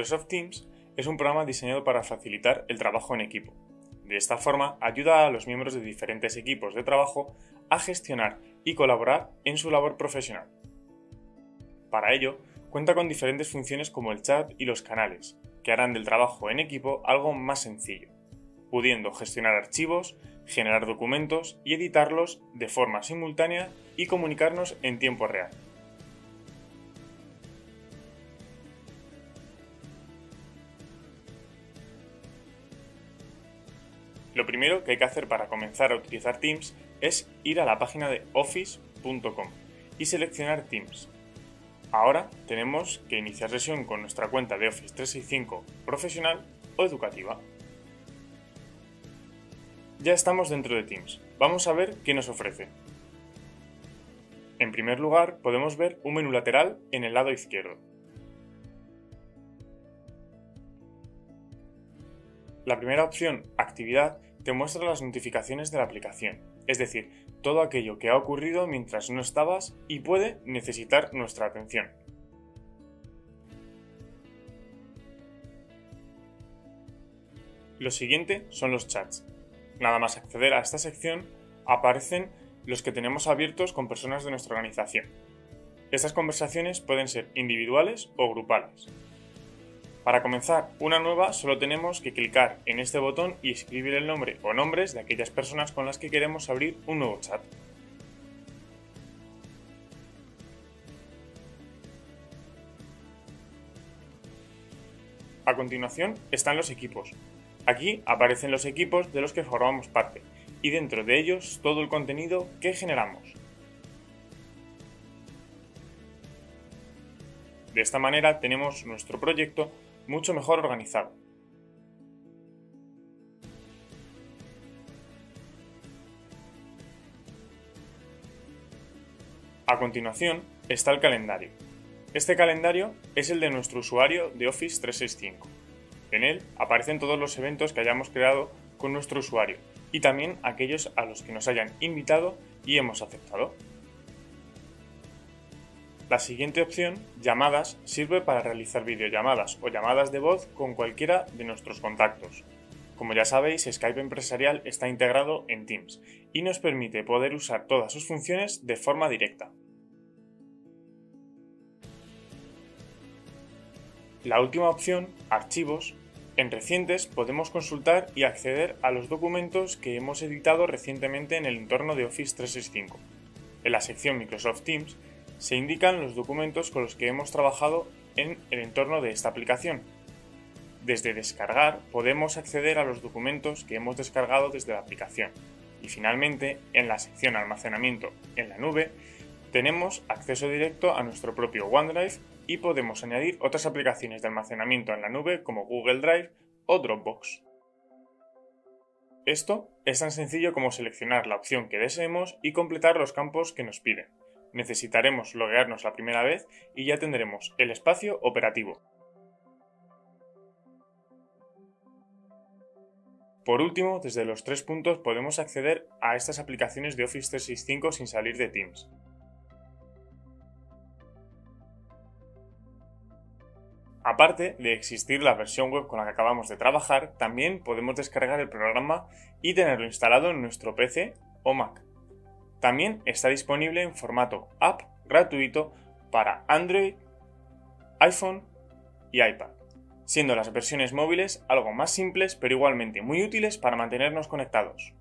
Microsoft Teams es un programa diseñado para facilitar el trabajo en equipo. De esta forma, ayuda a los miembros de diferentes equipos de trabajo a gestionar y colaborar en su labor profesional. Para ello, cuenta con diferentes funciones como el chat y los canales, que harán del trabajo en equipo algo más sencillo, pudiendo gestionar archivos, generar documentos y editarlos de forma simultánea y comunicarnos en tiempo real. Lo primero que hay que hacer para comenzar a utilizar Teams es ir a la página de office.com y seleccionar Teams. Ahora tenemos que iniciar sesión con nuestra cuenta de Office 365 profesional o educativa. Ya estamos dentro de Teams. Vamos a ver qué nos ofrece. En primer lugar, podemos ver un menú lateral en el lado izquierdo. La primera opción, Te muestra las notificaciones de la aplicación, es decir, todo aquello que ha ocurrido mientras no estabas y puede necesitar nuestra atención. Lo siguiente son los chats. Nada más acceder a esta sección, aparecen los que tenemos abiertos con personas de nuestra organización. Estas conversaciones pueden ser individuales o grupales. Para comenzar una nueva solo tenemos que clicar en este botón y escribir el nombre o nombres de aquellas personas con las que queremos abrir un nuevo chat. A continuación están los equipos. Aquí aparecen los equipos de los que formamos parte y dentro de ellos todo el contenido que generamos. De esta manera tenemos nuestro proyecto mucho mejor organizado. A continuación está el calendario. Este calendario es el de nuestro usuario de Office 365. En él aparecen todos los eventos que hayamos creado con nuestro usuario y también aquellos a los que nos hayan invitado y hemos aceptado. La siguiente opción, llamadas, sirve para realizar videollamadas o llamadas de voz con cualquiera de nuestros contactos. Como ya sabéis, Skype Empresarial está integrado en Teams y nos permite poder usar todas sus funciones de forma directa. La última opción, archivos, en recientes podemos consultar y acceder a los documentos que hemos editado recientemente en el entorno de Office 365. En la sección Microsoft Teams se indican los documentos con los que hemos trabajado en el entorno de esta aplicación. Desde descargar podemos acceder a los documentos que hemos descargado desde la aplicación. Y finalmente, en la sección almacenamiento en la nube, tenemos acceso directo a nuestro propio OneDrive y podemos añadir otras aplicaciones de almacenamiento en la nube como Google Drive o Dropbox. Esto es tan sencillo como seleccionar la opción que deseemos y completar los campos que nos piden. Necesitaremos loguearnos la primera vez y ya tendremos el espacio operativo. Por último, desde los tres puntos podemos acceder a estas aplicaciones de Office 365 sin salir de Teams. Aparte de existir la versión web con la que acabamos de trabajar, también podemos descargar el programa y tenerlo instalado en nuestro PC o Mac. También está disponible en formato app gratuito para Android, iPhone y iPad, siendo las versiones móviles algo más simples pero igualmente muy útiles para mantenernos conectados.